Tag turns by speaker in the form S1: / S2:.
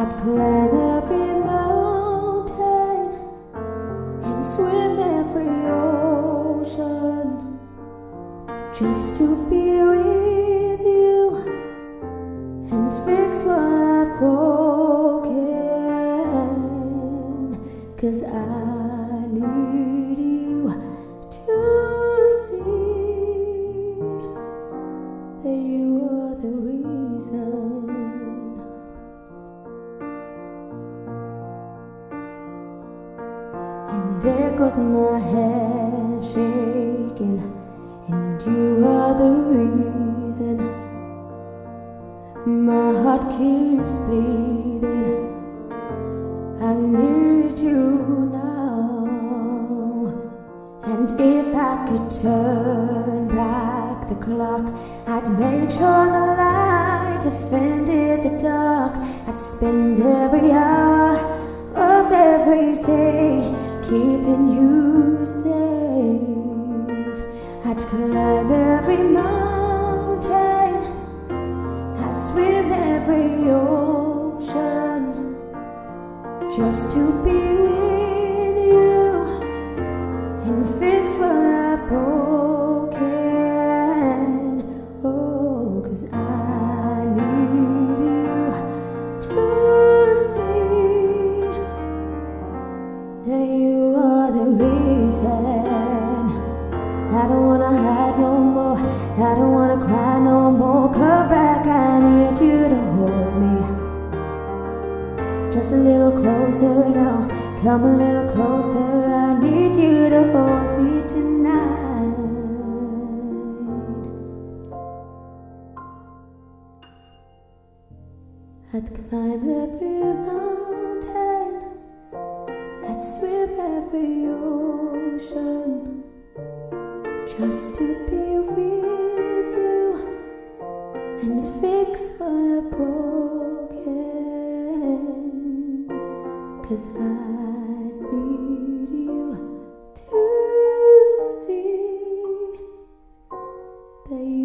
S1: I'd climb every mountain and swim every ocean just to be with you and fix what I've broken. Cause I need you And there goes my head shaking, and you are the reason. My heart keeps bleeding. I need you now. And if I could turn back the clock, I'd make sure the light defended the dark. I'd spend every hour of every day keeping you safe. I'd climb every mountain, I'd swim every ocean just to be with you and fix what you are the reason. I don't wanna hide no more, I don't wanna cry no more. Come back, I need you to hold me. Just a little closer now, come a little closer. I need you to hold me tonight. I'd climb every mountain, I'd swim every ocean just to be with you and fix what I've broken. Cause I need you to see that